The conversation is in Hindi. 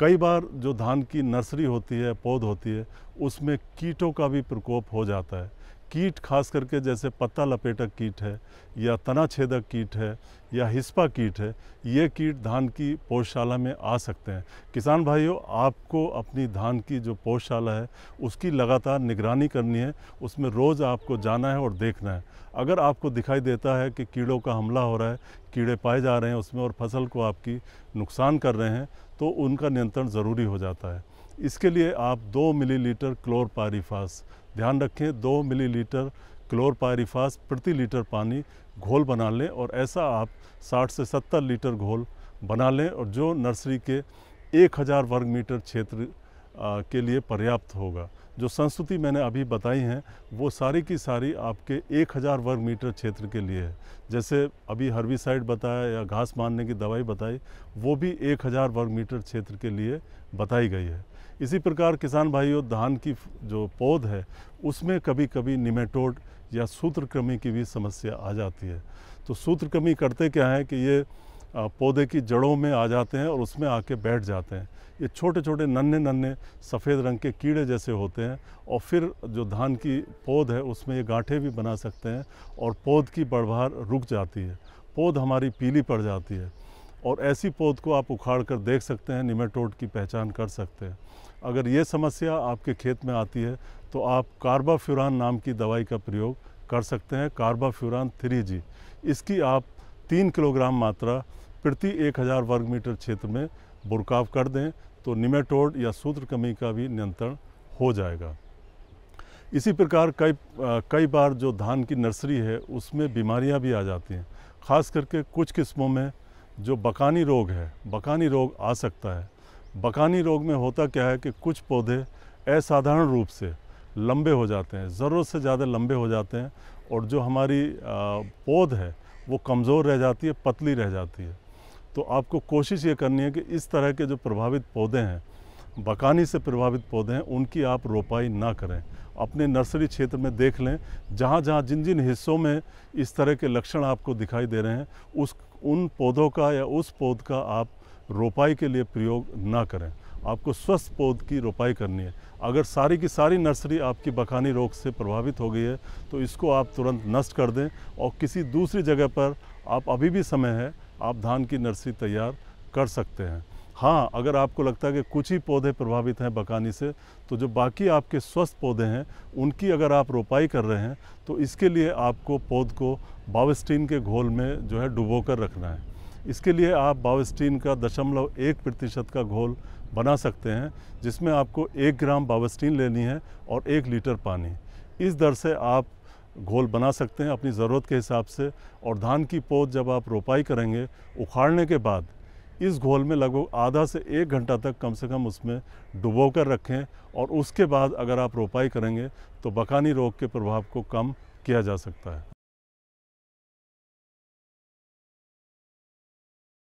कई बार जो धान की नर्सरी होती है, पौध होती है, उसमें कीटों का भी प्रकोप हो जाता है। कीट, खास करके जैसे पत्ता लपेटक कीट है, या तना छेदक कीट है, या हिस्पा कीट है, ये कीट धान की पौधशाला में आ सकते हैं। किसान भाइयों, आपको अपनी धान की जो पौधशाला है, उसकी लगातार निगरानी करनी है, उसमें रोज़ आपको जाना है और देखना है। अगर आपको दिखाई देता है कि कीड़ों का हमला हो रहा है, कीड़े पाए जा रहे हैं उसमें और फ़सल को आपकी नुकसान कर रहे हैं तो उनका नियंत्रण ज़रूरी हो जाता है। इसके लिए आप दो मिलीलीटर क्लोरपायरिफास ध्यान रखें, दो मिलीलीटर क्लोरपायरिफास प्रति लीटर पानी घोल बना लें और ऐसा आप 60 से 70 लीटर घोल बना लें और जो नर्सरी के 1000 वर्ग मीटर क्षेत्र के लिए पर्याप्त होगा। जो संस्कृति मैंने अभी बताई हैं, वो सारी की सारी आपके 1000 वर्ग मीटर क्षेत्र के लिए है। जैसे अभी हर्बिसाइड बताया या घास मारने की दवाई बताई, वो भी 1000 वर्ग मीटर क्षेत्र के लिए बताई गई है। इसी प्रकार किसान भाइयों, धान की जो पौध है, उसमें कभी कभी निमेटोड या सूत्रक्रमी की भी समस्या आ जाती है। तो सूत्रक्रमी करते क्या है कि ये पौधे की जड़ों में आ जाते हैं और उसमें आके बैठ जाते हैं। ये छोटे छोटे नन्हे नन्हे सफ़ेद रंग के कीड़े जैसे होते हैं और फिर जो धान की पौध है उसमें ये गांठें भी बना सकते हैं और पौध की बढ़भार रुक जाती है। पौध हमारी पीली पड़ जाती है और ऐसी पौध को आप उखाड़ कर देख सकते हैं, निमेटोड की पहचान कर सकते हैं। अगर ये समस्या आपके खेत में आती है तो आप कार्बाफ्यूरान नाम की दवाई का प्रयोग कर सकते हैं, कार्बाफ्यूरान थ्री जी। इसकी आप तीन किलोग्राम मात्रा प्रति एक हज़ार वर्ग मीटर क्षेत्र में बुरकाव कर दें तो निमेटोड या सूत्र कमी का भी नियंत्रण हो जाएगा। इसी प्रकार कई कई बार जो धान की नर्सरी है, उसमें बीमारियाँ भी आ जाती हैं, ख़ास करके कुछ किस्मों में जो बकानी रोग है, बकानी रोग आ सकता है। बकानी रोग में होता क्या है कि कुछ पौधे असाधारण रूप से लंबे हो जाते हैं, ज़रूरत से ज़्यादा लंबे हो जाते हैं, और जो हमारी पौध है, वो कमज़ोर रह जाती है, पतली रह जाती है। तो आपको कोशिश ये करनी है कि इस तरह के जो प्रभावित पौधे हैं, बकानी से प्रभावित पौधे हैं, उनकी आप रोपाई ना करें। अपने नर्सरी क्षेत्र में देख लें, जहाँ जहाँ जिन जिन हिस्सों में इस तरह के लक्षण आपको दिखाई दे रहे हैं, उस, उन पौधों का या उस पौध का आप रोपाई के लिए प्रयोग ना करें। आपको स्वस्थ पौध की रोपाई करनी है। अगर सारी की सारी नर्सरी आपकी बखानी रोग से प्रभावित हो गई है तो इसको आप तुरंत नष्ट कर दें और किसी दूसरी जगह पर आप अभी भी समय है आप धान की नर्सरी तैयार कर सकते हैं। हाँ अगर आपको लगता है कि कुछ ही पौधे प्रभावित हैं बकानी से तो जो बाकी आपके स्वस्थ पौधे हैं, उनकी अगर आप रोपाई कर रहे हैं तो इसके लिए आपको पौध को बावस्टीन के घोल में जो है डुबो कर रखना है। इसके लिए आप बावस्टीन का दशमलव एक प्रतिशत का घोल बना सकते हैं, जिसमें आपको एक ग्राम बावस्टीन लेनी है और एक लीटर पानी। इस दर से आप घोल बना सकते हैं अपनी ज़रूरत के हिसाब से और धान की पौध जब आप रोपाई करेंगे उखाड़ने के बाद, इस घोल में लगभग आधा से एक घंटा तक कम से कम उसमें डुबो कर रखें और उसके बाद अगर आप रोपाई करेंगे तो बकानी रोग के प्रभाव को कम किया जा सकता है।